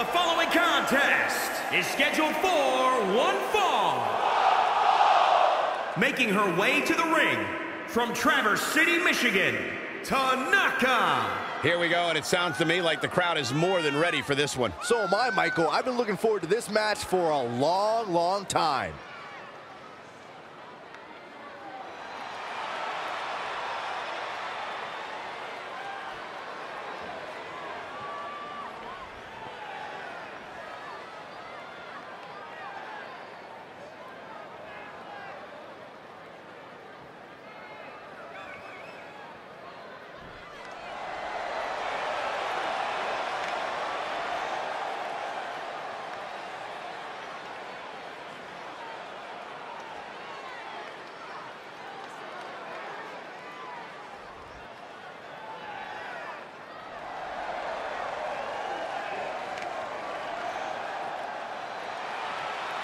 The following contest is scheduled for one fall. Making her way to the ring from Traverse City, Michigan, Tanaka. Here we go, and it sounds to me like the crowd is more than ready for this one. So am I, Michael. I've been looking forward to this match for a long, long time.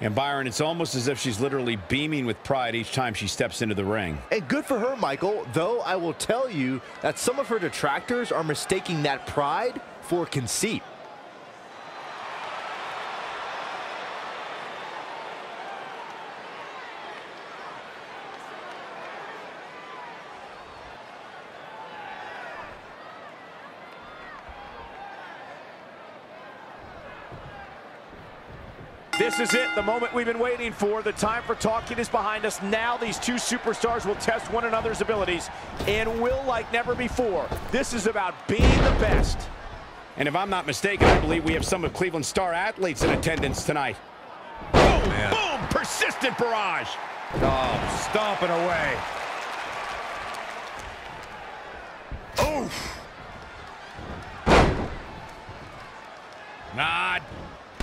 And Byron, it's almost as if she's literally beaming with pride each time she steps into the ring. And good for her, Michael, though I will tell you that some of her detractors are mistaking that pride for conceit. This is it, the moment we've been waiting for. The time for talking is behind us. Now these two superstars will test one another's abilities and will like never before. This is about being the best. And if I'm not mistaken, I believe we have some of Cleveland's star athletes in attendance tonight. Boom, boom, persistent barrage. Oh, stomping away. Oof. Nod.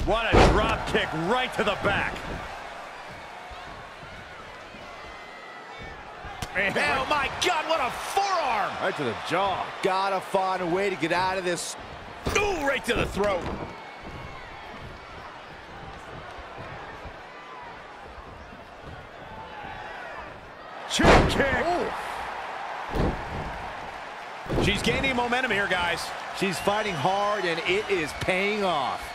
What a drop kick right to the back. Oh my God, what a forearm. Right to the jaw. Gotta find a way to get out of this. Ooh, right to the throat. Chin kick. She's gaining momentum here, guys. She's fighting hard, and it is paying off.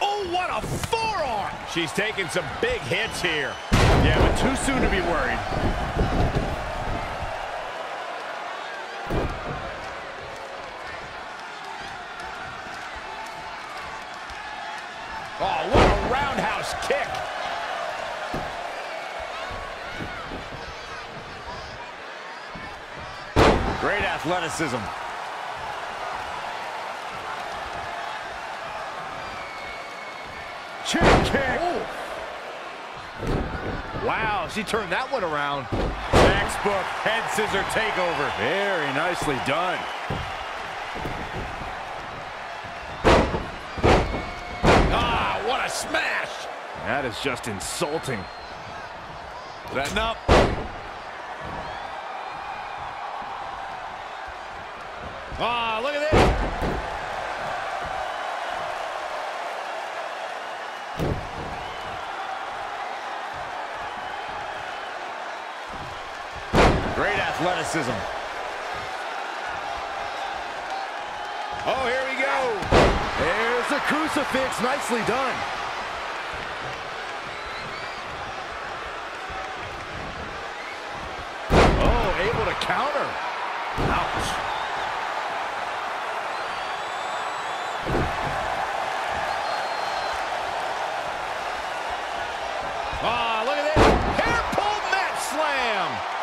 Oh, what a forearm. She's taking some big hits here. Yeah, but too soon to be worried. Oh, what a roundhouse kick. Great athleticism. Chin kick. Wow, she turned that one around. Textbook head scissor takeover. Very nicely done. Ah, what a smash. That is just insulting. Setting up. Ah, look at this. Great athleticism. Oh, here we go. There's the crucifix. Nicely done. Oh, able to counter. Ouch. Ah,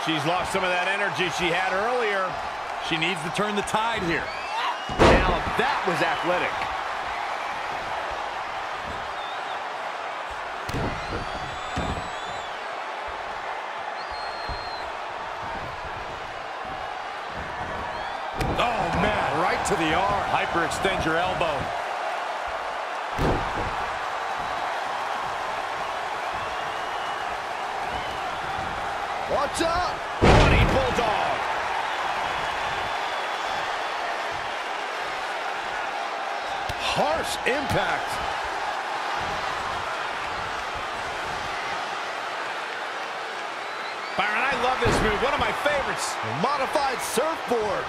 She's lost some of that energy she had earlier. She needs to turn the tide here. Now, that was athletic. Oh, man, right to the arm. Hyperextend your elbow. Watch up? Running Bulldog. Harsh impact. Byron, I love this move. One of my favorites. Modified surfboard.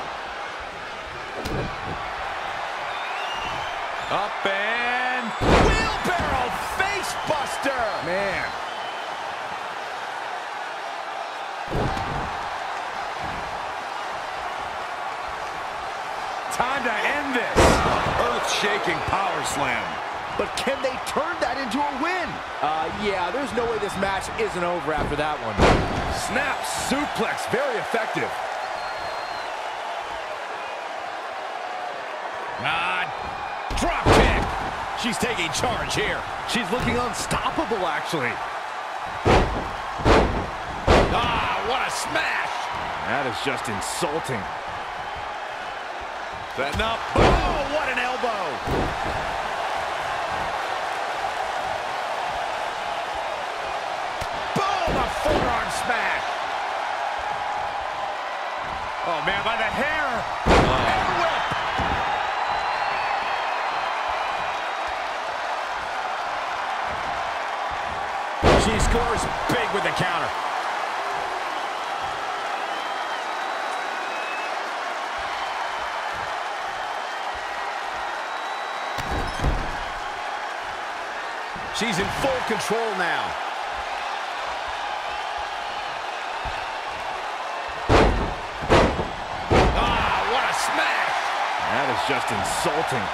Up and... Wheelbarrow face buster. Man. Time to end this. Earth-shaking power slam. But can they turn that into a win? Uh, yeah, there's no way this match isn't over after that one. Snap suplex, very effective. Ah, drop kick. She's taking charge here. She's looking unstoppable, actually. Ah, what a smash. That is just insulting. Setting up. Oh, what an elbow. Boom, a forearm smash. Oh, man, by the hair. She scores big with the counter. She's in full control now. Ah, what a smash! That is just insulting.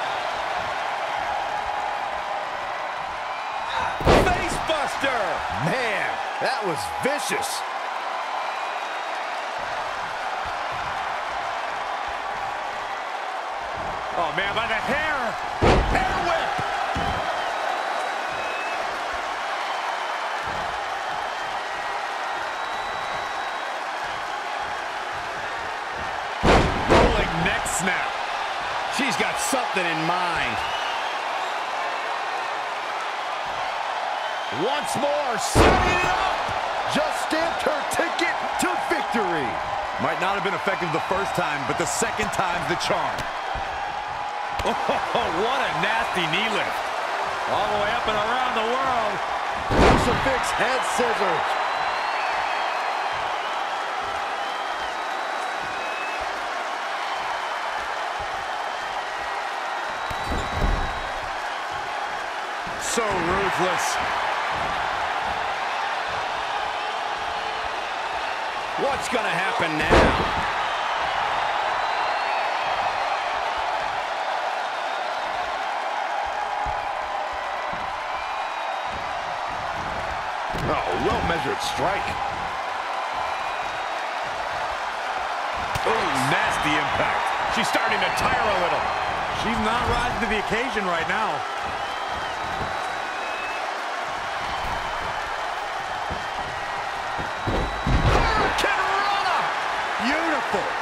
Face buster! Man, that was vicious. Oh, man, by the. Hair something in mind. Once more, setting it up! Just stamped her ticket to victory. Might not have been effective the first time, but the second time's the charm. Oh, what a nasty knee lift. All the way up and around the world. Crucifix head scissors. So ruthless. What's going to happen now? Oh, well-measured strike. Oh, nasty impact. She's starting to tire a little. She's not rising to the occasion right now. Beautiful.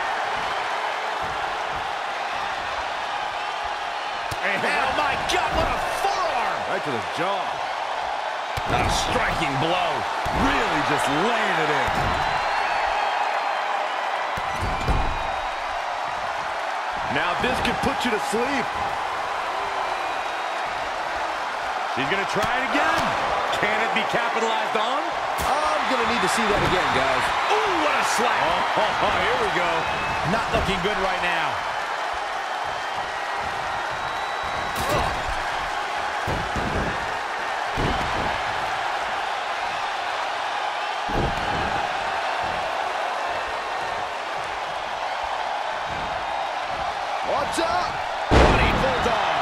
Oh, my God, what a forearm! Right to the jaw. A striking blow. Really just laying it in. Now this could put you to sleep. She's gonna try it again. Can it be capitalized on? I'm gonna need to see that again, guys. Ooh, what a slap. Oh, oh, oh, here we go. Not looking good right now. Watch out! Running Bulldog.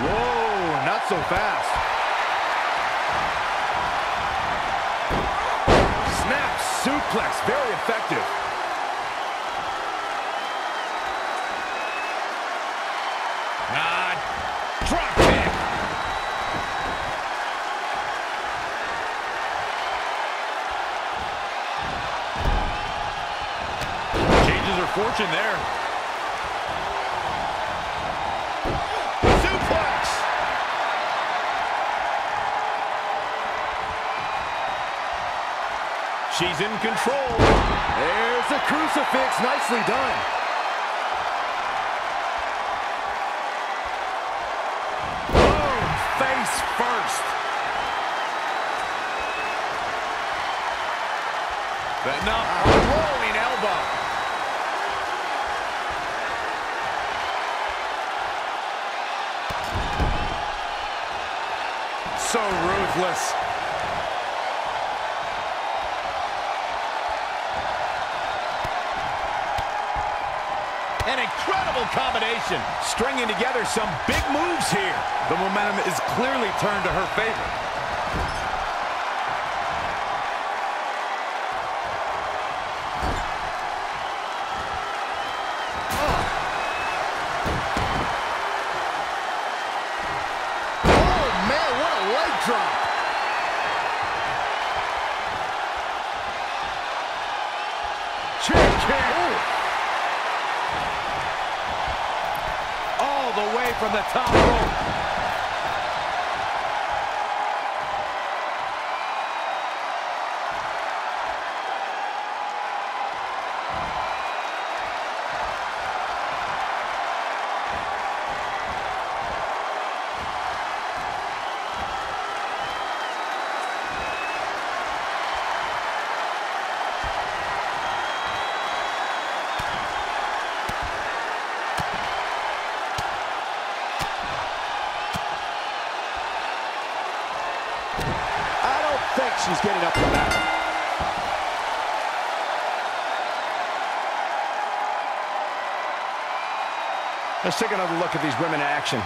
Whoa, not so fast. Suplex, very effective. Ah, drop kick. Changes her fortune there. She's in control. There's the crucifix. Nicely done. Boom! Face first. But no, a rolling elbow. So ruthless. Incredible combination, stringing together some big moves here. The momentum is clearly turned to her favor. Oh, man, what a leg drop. All the way from the top rope. She's getting up from that. Let's take another look at these women in action.